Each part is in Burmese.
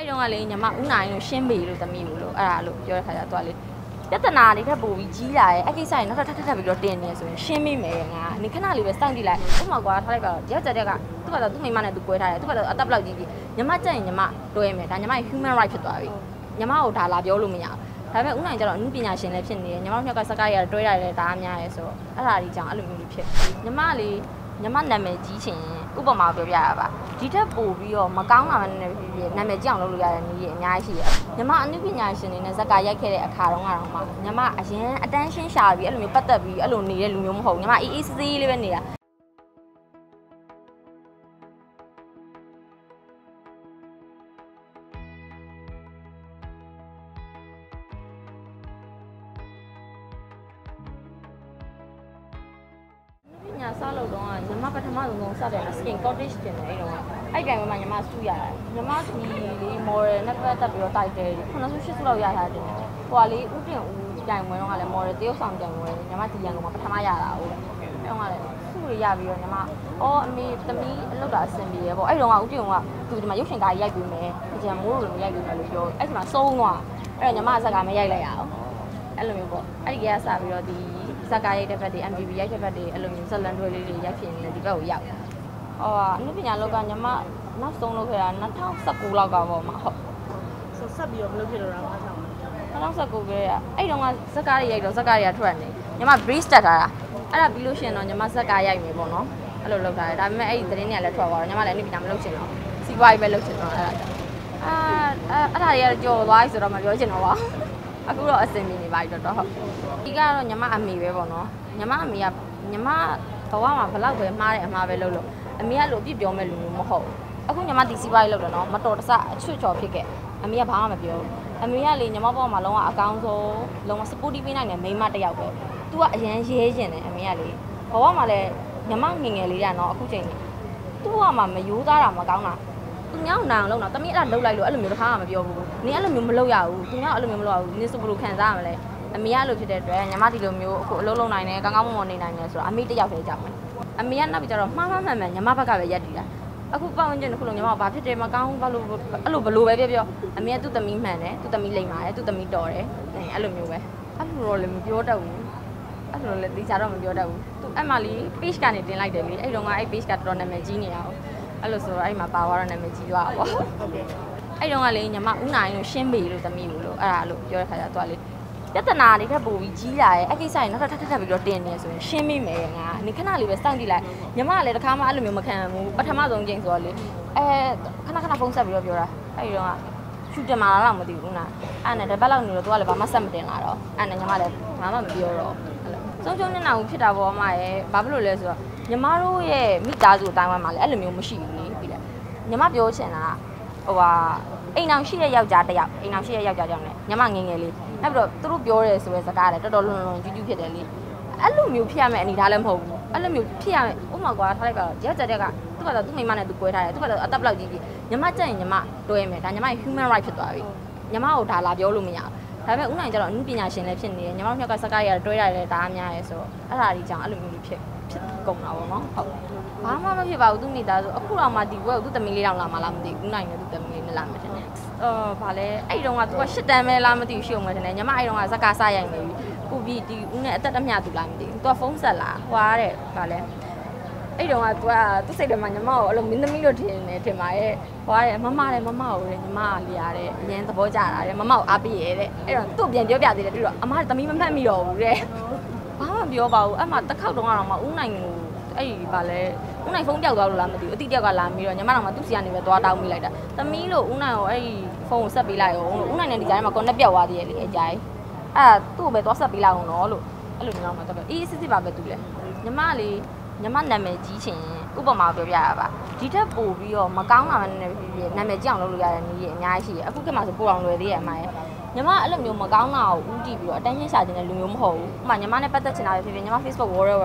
အဲ့တုန်းကလေညီမဦးနိုင်လို့ရှင်းပေလို့သမီးလို့လို့အဲ့ဒါလို့ပြောတဲ့ခါကျတော့လေပြဿနာလေးထပ်ပို့ပြီးကြီးလာရဲ့အကိစ္စရင်နောက်ထပ်ထပ်ထပ်ပြီးတော့တင်နေဆိုရင်ရှင်းမိမယ်ငါနေခဏလေးပဲစောင့်ကြည့်လိုက်ဥပမာကွာထားလိုက်ပါတော့ယောက်ျားတက်ကသူ့ကတော့သူ့မိမနဲ့သူကွဲထားတယ်သူ့ကတော့အသက်ဘလောက်ကြီးကြီးညီမကြက်ရင်ညီမတွဲမယ်ဒါညီမရဲ့ human right ဖြစ်သွားပြီညီမကိုဒါလာပြောလို့မရဘူးဒါပေမဲ့ဦးနိုင်ကျတော့အမှုပညာရှင်လည်းဖြစ်နေတယ်ညီမတို့မြောက်ကစကားရတွဲရတယ်ဒါအများရဲဆိုတော့အဲ့ဒါကြီးကြောင့်အဲ့လိုမျိုးလေးဖြစ်ညီမလေး ညီမနာမည်ကြီးချင်ဥပမာပြောပြရပါဒီထက်ပိုပြီးတော့မကောင်းတာမှလည်းဖြစ်ဖြစ်နာမည်ကြီးအောင်လုပ်လို့ရတဲ့နည်းကြီးအများကြီးရှိတယ်ညီမအမှုပညာရှင်တွေနဲ့ဇက်ကာရိုက်ခဲ့တဲ့အခါတုန်းကတော့မှညီမအရင်အတန်းရှင်းရှာပြီးအဲ့လိုမျိုးပတ်သက်ပြီးအဲ့လိုနေတဲ့လူမျိုးမဟုတ်ညီမအေးအေးဆေးဆေးလေးပဲနေတာ စလို့တော့ညီမပထမဆုံးဆုံးစတယ် skin cottage တင်တယ်အဲ့တော့အဲ့တိုင်မှာညီမဆူရတယ်ညီမဒီလေး model နဲ့ပတ်သက်ပြီးတော့တိုက်တယ်98စုလောက်ရထားတယ်ဟိုကလေးဥတင်ဦးတိုင်ဝင်တော့ကလည်း model တရုပ်ဆောင်တိုင်ဝင်ညီမဒီရန်ကုန်မှာပထမရတာဟုတ်အဲ့တော့ကလည်းစုရရပြီးတော့ညီမအော်အမေသမီးအလုပ်တာအဆင်ပြေရပေါ့အဲ့တော့ကဥတင်ဦးကသူဒီမှာရုပ်ရှင်ကားရိုက်ပြီးမယ်အကျံမိုးလိုလိုရိုက်ပြီးမယ်လို့ပြောအဲ့ဒီမှာစုံသွားအဲ့တော့ညီမအဆက်ကမရိုက်လိုက်ရအောင်အဲ့လိုမျိုးပေါ့အဲ့ဒီကစပြီးတော့ဒီ ဇက်ကာရိုက်တဲ့ဘက်တွေ MPV ရိုက်တဲ့ဘက်တွေအဲ့လိုမျိုးဇက်လန်တွဲလေးတွေရိုက်ဖြစ်နေတယ်ဒီဘက်ကိုရောက်ဟောအနုပညာလောကညီမနောက်ဆုံးလုပ်ခဲ့တာ2019လောက်ကပေါ့မှာဟုတ်ဆိုဆက်ပြီးတော့မလုပ်ဖြစ်တော့တာမဆောင်ဘူး2019ကလေးကအဲ့တုန်းကဇက်ကာတွေရိုက်တော့ဇက်ကာတွေကထွက်နေညီမ breeze တက်ထားတာအဲ့ဒါပြီးလို့ရှိရင်တော့ညီမဇက်ကာရိုက်မယ်ပေါ့နော်အဲ့လိုလုပ်ထားတယ်ဒါပေမဲ့အဲ့ဒီသတင်းတွေကလည်းထွက်သွားတော့ညီမလည်းအနုပညာမလုပ်ချင်တော့စီးပွားရေးပဲလုပ်ချင်တော့အဲ့ဒါအာအဲ့ဒါတွေကကြော်သွားပြီဆိုတော့မပြောချင်တော့ပါ အခုတော့အဆင်ပြေနေပါပြီတော့တော့ဟုတ်ဒီကတော့ညီမအမေပဲပေါ့နော်ညီမအမေကညီမဘဝမှာဘလောက်ပဲမှားတယ်အမှားပဲလုပ်လို့အမေကလို့အပြစ်ပြောမဲ့လူမျိုးမဟုတ်ဘူးအခုညီမဒီစီးပွားရေးလုပ်တယ်နော်မတော်တဆအချွတ်ချော်ဖြစ်ခဲ့အမေကဘာမှမပြောဘူးအမေကလေညီမဘဝမှာလုံးဝအကောင်းဆုံးလုံးဝ supportive ပေးနိုင်တဲ့မိန်းမတစ်ယောက်ပဲ။ तू ကအရန်ရဲကျင်တယ်အမေကလေဘဝမှာလည်းညီမငယ်ငယ်လေးကနော်အခုချိန်ကြီး तू ကမှမယိုးသားတာမကောင်းတာ သူညောင်းနိုင်အောင်လုပ်တော့တမီးအဲ့ဒါလှုပ်လိုက်လို့အဲ့လိုမျိုးတစ်ခါမှမပြောဘူး။နင်အဲ့လိုမျိုးမလုပ်ရဘူး။သူညောင်းအဲ့လိုမျိုးမလုပ်ရဘူး။နင်ဆိုဘယ်လိုခံစားရမလဲ။အမေကအဲ့လိုဖြစ်တဲ့အတွက်ညီမဒီလိုမျိုးအခုအလုပ်လုပ်နိုင်တယ်ကောင်းကောင်းမွန်မွန်နေနိုင်တယ်ဆိုတော့အမေတစ်ယောက်တည်းကြောက်မယ်။အမေကနောက်ပြီးကျတော့မှားမှားမှန်မှန်ညီမဘက်ကပဲရက်တည်တာ။အခုပတ်ဝန်းကျင်တစ်ခုလုံးညီမကဘာဖြစ်တယ်မကောင်းဘာလို့အဲ့လိုဘလို့ပဲပြောပြောအမေကသူ့သမီးမှန်တယ်သူ့သမီးလိမ့်ပါတယ်သူ့သမီးတော်တယ်အဲ့လိုမျိုးပဲအဲ့လိုတော့လည်းမပြောတတ်ဘူးအဲ့လိုလည်းသိချာတော့မပြောတတ်ဘူးသူအဲ့မှလီ page ကနေတင်လိုက်တယ်လေအဲ့တော့ကအဲ့ page ကတော်တော်နာမည်ကြီးနေအောင် အဲ့လိုဆိုတော့အဲ့မှာပါသွားတော့နာမည်ကြီးသွားတာပေါ့ဟုတ်ကဲ့အဲ့တော့ကလေညီမဦးနိုင်လို့ရှင်းပေလို့သမီးလို့လို့အဲ့ဒါလို့ပြောတဲ့ခါကျတော့လေပြဿနာလေးထပ်ပို့ပြီးကြီးလာရဲ့အကိစ္စရင်နောက်ထပ်ထပ်ထပ်ပြီးတော့တင်နေဆိုရင်ရှင်းမိမယ်ငါနေခဏလေးပဲစောင့်ကြည့်လိုက်ညီမကလည်းတစ်ခါမှအဲ့လိုမျိုးမခံဘူးပထမဆုံးချိန်ဆိုတော့လေအဲခဏခဏဖုန်းဆက်ပြီးတော့ပြောတာအဲ့ဒီတော့ကရှူတင်မာလာတော့မသိဘူးနာအဲ့နဲ့တပတ်လောက်နေတော့သူကလည်းဘာမှဆက်မတင်လာတော့အဲ့နဲ့ညီမလည်းဘာမှမပြောတော့ အဲ့လိုဆုံးချုံနေတာကိုဖြစ်တာပေါ့အမရဲ့ဘာဖြစ်လို့လဲဆိုတော့ညီမတို့ရဲ့မိသားစုအတိုင်းဝိုင်းမှာလည်းအဲ့လိုမျိုးမရှိဘူးလေပြီးတယ်ညီမပြောချင်တာဟိုဟာအိမ်အောင်ရှိတဲ့ယောက်ျားတစ်ယောက်အိမ်အောင်ရှိတဲ့ယောက်ျားတစ်ယောက်နဲ့ညီမငယ်ငယ်လေးအဲ့ပြီးတော့သူတို့ပြောရဲဆိုတဲ့စကားလည်းတော်တော်လွန်လွန်ကျူးကျူးဖြစ်တယ်လေအဲ့လိုမျိုးဖြစ်ရမယ့်အနေထားလည်းမဟုတ်ဘူးအဲ့လိုမျိုးဖြစ်ရမယ့်ဥပမာကွာထားလိုက်ပါတော့ယောက်ျားတက်ကသူကတော့သူ့မိမနဲ့သူကွဲထားတယ်သူကတော့အသက်ဘလောက်ကြီးကြီးညီမကြက်ရင်ညီမတွဲမယ်ဒါညီမရဲ့ human right ဖြစ်သွားပြီညီမကိုဒါလာပြောလို့မရဘူး ဒါပေမဲ့ဦးနိုင်ကျတော့အမှုပညာရှင်လည်းဖြစ်နေတယ်ညီမတို့မြောက်ကစကားရတွဲရတယ်ဒါအများရဲဆိုတော့အဲ့ဒါကြီးကြောင့်အဲ့လိုမျိုးလေးဖြစ်ဖြစ်ကုန်တာပေါ့နော်ဟုတ်ဘာမှမဖြစ်ပါဘူးသူမိသားစုအခုတော့မှဒီဘက်ကိုသူ့သမီးလေးတောင်လာမှလားမသိဘူးဦးနိုင်နဲ့သူ့သမီးလေးနဲ့လာမှတင်တယ်အော်ဗာလဲအဲ့တုန်းကသူကရှစ်တန်းပဲလားမသိဘူးရှုံမယ်တင်တယ်ညီမအဲ့တုန်းကဇက်ကာစရိုက်နေပြီပူပြီးဒီဦးနဲ့အသက်တမျှသူလားမသိဘူးသူကဖုန်းဆက်လာဟွာတဲ့ဗာလဲ အဲ့တုန်းကသူကသူ့စိတ်ထဲမှာညီမကိုအဲ့လိုမင်းသမီးလို့ထင်နေထင်ပါရဲ့ဟွာတဲ့မမတဲ့မမကိုတဲ့ညီမကလေရတဲ့အရင်သဘောကျတာတဲ့မမကိုအားပေးရဲတဲ့အဲ့တော့သူ့ပြန်ပြောပြသေးတယ်သူတော့အမကသမီးမမှတ်မိတော့ဘူးတဲ့ဘာမှမပြောပါဘူးအဲ့မှာတစ်ခေါက်တုန်းကတော့မှဦးနိုင်ကိုအဲ့ဒီဗာလဲဦးနိုင်ဖုန်းပြောက်သွားလို့လားမသိဘူးအတိတယောက်ကလာပြီးတော့ညီမတော်မှသူ့စီကနေပဲသွားတောင်းမိလိုက်တာသမီးလို့ဦးနိုင်ကိုအဲ့ဒီဖုန်းကိုဆက်ပေးလိုက်အောင်လို့ဦးနိုင်နဲ့ဒီကြားထဲမှာ connect ပြောက်သွားသေးရဲ့လေအကြိုင်အဲ့သူ့ကိုပဲသွားဆက်ပေးလိုက်အောင်တော့လို့အဲ့လိုမျိုးတော့မှတော့အေးစစ်စစ်ပါပဲသူလဲညီမလေး ညီမနာမည်ကြီးချင်ဥပမာပြောပြရပါဒီထက်ပိုပြီးတော့မကောင်းတာမှလည်းဖြစ်ဖြစ်နာမည်ကြီးအောင်လုပ်လို့ရတဲ့နည်းကြီးအများကြီးရှိတယ်အခုခေတ်မှာဆိုပိုအောင်လွယ်သေးရဲ့အမရဲ့ညီမအဲ့လိုမျိုးမကောင်းတာကိုဥတီပြီးတော့အတန်းရှင်းရှာခြင်းတဲ့လူမျိုးမဟုတ်ဘူး။ဥပမာညီမနဲ့ပတ်သက်ချင်တာပဲဖြစ်ဖြစ်ညီမ Facebook wall ရော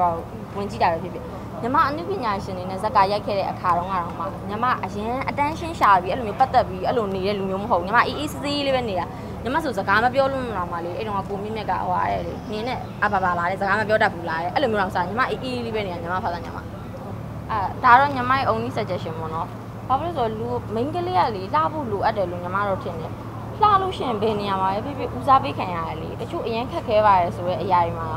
ဝင်ကြည့်တာပဲဖြစ်ဖြစ်ညီမအနုပညာရှင်တွေနဲ့ဇက်ကာရိုက်ခဲ့တဲ့အခါတုန်းကတော့မှညီမအရင်အတန်းရှင်းရှာပြီးအဲ့လိုမျိုးပတ်သက်ပြီးအဲ့လိုနေတဲ့လူမျိုးမဟုတ်ဘူးညီမအေးအေးဆေးဆေးလေးပဲနေတာ ညီမဆိုစကားမပြောလို့လာမှလေအဲ့တုန်းကကိုမြင့်မြတ်ကဟိုအားတဲ့လေနင်းနဲ့အဘာဘာလာတဲ့စကားမပြောတတ်ဘူးလားတဲ့အဲ့လိုမျိုးတော့စာညီမအေးအေးလေးပဲနေတာညီမဖာသာညီမအဲဒါတော့ညီမရဲ့ only suggestion ပေါ့နော်ဘာဖြစ်လို့လဲဆိုတော့လူမိန်းကလေးကလေလှဖို့လိုအပ်တယ်လို့ညီမတို့ထင်တယ်လှလို့ရှရင်ဘယ်နေရာမှာပဲဖြစ်ဖြစ်ဦးစားပေးခံရတယ်လေတချို့အရင်ခက်ခဲပါတယ်ဆိုရဲအရာတွေမှာ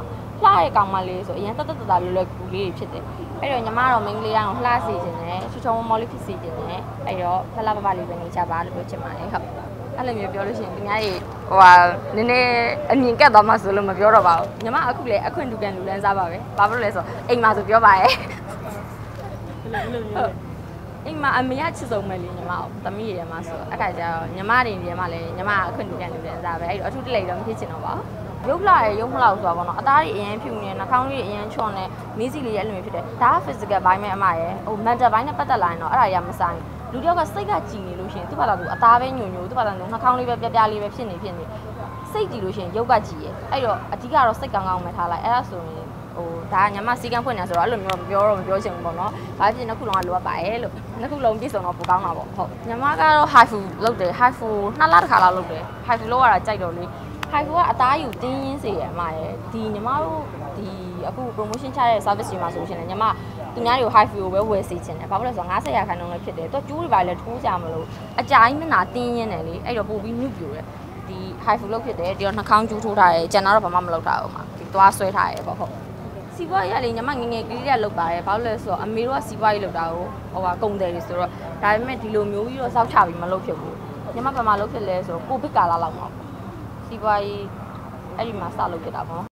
လှရဲ့ကောင်မလေးဆိုအရင်တတ်တတ်တတ်လွယ်လွယ်ကူလေးတွေဖြစ်တယ်အဲ့တော့ညီမတော့မိန်းကလေးတိုင်းကိုလှစေခြင်းနဲ့ချူချောမော်လေးဖြစ်စေခြင်းနဲ့အဲ့တော့ဖလာပပလေးပဲနေကြပါလို့ပြောချင်ပါတယ်ဟုတ် အဲ့လိုမျိုးပြောလို့ရှိရင်သူများကြီးဟိုဟာနည်းနည်းအမြင်ကက်သွားမှဆိုလို့မပြောတော့ပါဘူးညီမအခုလည်းအခွင့်တူကန်လူလန်းစားပါပဲဘာဖြစ်လို့လဲဆိုတော့အိမ်မှာဆိုပြောပါရဲ့ဘယ်လိုဘယ်လိုမျိုးလဲအိမ်မှာအမေကချစ်ဆုံးပဲလေညီမကိုသမီးတွေထဲမှာဆိုအခါကျတော့ညီမတွေထဲမှာလည်းညီမကအခွင့်တူကန်လူတဲ့စားပဲအဲ့တော့အထူးတလိတော့မဖြစ်ချင်တော့ပါဘူးရုပ်လာရရုပ်မလောက်ဆိုတာပေါ့နော်အသားတွေအရင်ဖြူနေနှာခေါင်းတွေအရင်ချွန်နေမီးစီလေးရဲ့အဲ့လိုမျိုးဖြစ်တယ်ဒါက physical ဘိုင်းပဲအမရဲ့ဟို mental ဘိုင်းနဲ့ပတ်သက်လာရင်တော့အဲ့ဒါရမဆိုင် လူတယောက်ကစိတ်ကကြည်နေလို့ရှိရင်သူ့ဘာသာသူအသားပဲညွညွသူ့ဘာသာသူနှာခေါင်းလေးပဲပြပြလေးပဲဖြစ်နေဖြစ်နေစိတ်ကြည်လို့ရှိရင်ရုပ်ကကြည်ရဲ့အဲ့တော့အဓိကတော့စိတ်ကောင်းကောင်းပဲထားလိုက်အဲ့ဒါဆိုရင်ဟိုဒါညမစီကံဖွင့်နေဆိုတော့အဲ့လိုမျိုးမပြောတော့မပြောချင်ဘူးပေါ့နော်။ဘာဖြစ်နှစ်ခုလုံးကလိုအပ်ပါရဲ့လို့နှစ်ခုလုံးပြည့်စုံတော့ပိုကောင်းတာပေါ့ဟုတ်။ညမကတော့ high fu လုပ်တယ် high fu နှစ်လတစ်ခါလောက်လုပ်တယ် high fu လုပ်ရတာကြိုက်တော့လေ high fu ကအသားယူတင်းရင်းစေရအမရဲ့ဒီညမတို့ဒီအခု promotion ချတဲ့ service တွေမှာဆိုရှင်လည်းညမသူများတွေကို high fu ကိုပဲဝယ်စီချင်တယ်ဘာဖြစ်လို့လဲဆိုတော့90ရာခိုင်နှုန်းလည်းဖြစ်တယ်သူကကျိုးတွေပါလည်းထိုးကြမလို့အကြိုင်းမျက်နှာတင်းရင်းတယ်လေအဲ့တော့ပို့ပြီးညှုပ်ပြိုတယ်ဒီ high fu လုပ်ဖြစ်တယ်ဒီတော့နှာခေါင်းကျူးထိုးထားတယ်ကျန်တာတော့ဘာမှမလုပ်ထားဘူးမှာဒီသွားဆွဲထားတယ်ပေါ့ဟုတ်စီးပွားရေးကလေညီမငယ်ငယ်ကလေးတွေကလုပ်ပါတယ်ဘာလို့လဲဆိုတော့အမေတို့ကစီးပွားရေးလုပ်တာကိုဟိုပါကုန်တယ်တွေဆိုတော့ဒါပေမဲ့ဒီလိုမျိုးကြီးတော့စောက်ချပြီးမလုပ်ဖြစ်ဘူးညီမဘာမှလုပ်ဖြစ်လဲဆိုတော့ကိုဗစ်ကာလလောက်မှာပေါ့ စီးပွားရေးအဲ့ဒီမှာစလုပ်ဖြစ်တာပေါ့